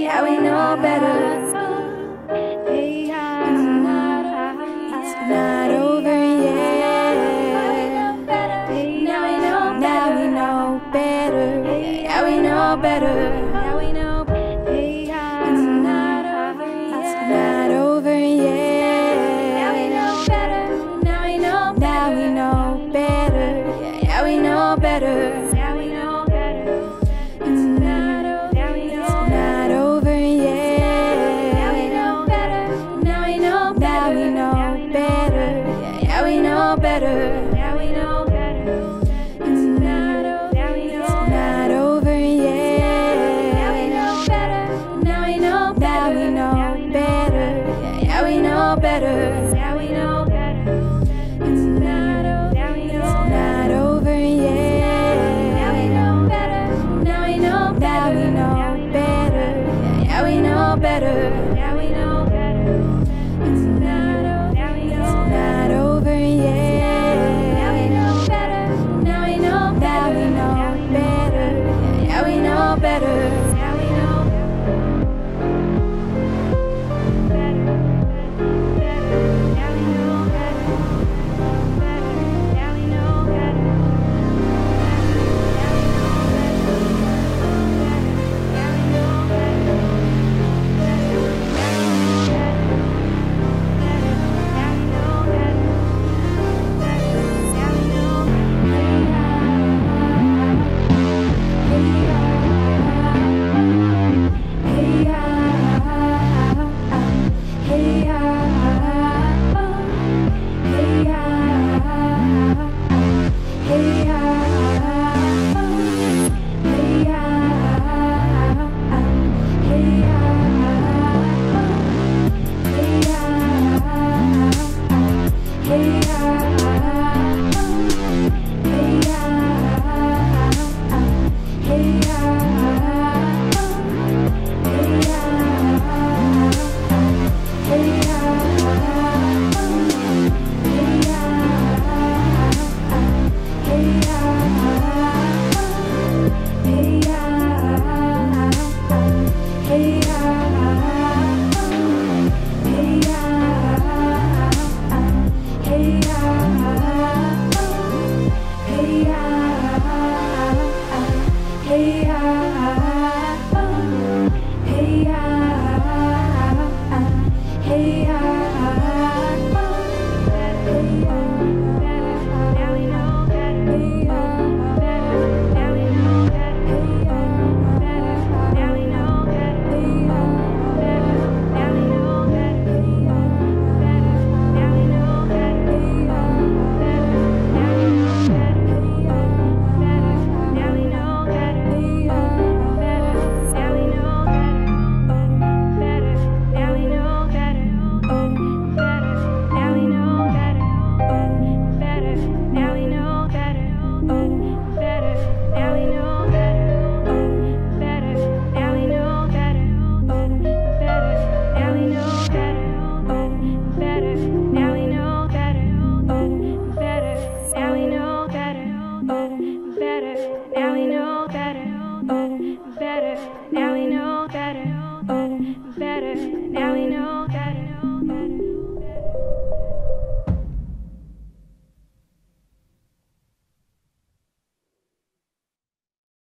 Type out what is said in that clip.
Hey, now we know better. Hey, it's not over yet. Hey, now we know better. Now we know better. Now we know better. Yeah, now we know better. Now we know better. It's not over. Yet. Now we know better. Now we know better. Now we know better. Yeah, now we know better. Now we know better. It's not over. Yet. Now we know better. Now we know we know better. Yeah, now we know better. better. Now we know better. Oh, better. Now we know.